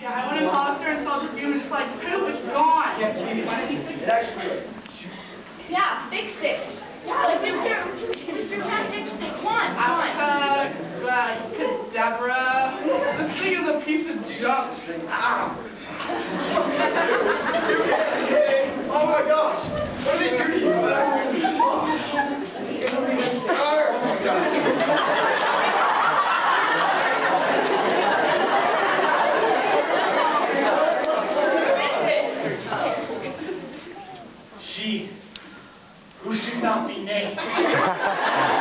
Yeah, I went in Foster and saw Perfume and it's like, poo, it's gone. It actually. Yeah, fix it. Yeah, like Mr. Mr. Chad fixed it. Come on, come on. Uh, Deborah. This thing is a piece of junk. Ah. Oh my gosh. What did do? Oh my. Lucie, Lucie Martinet.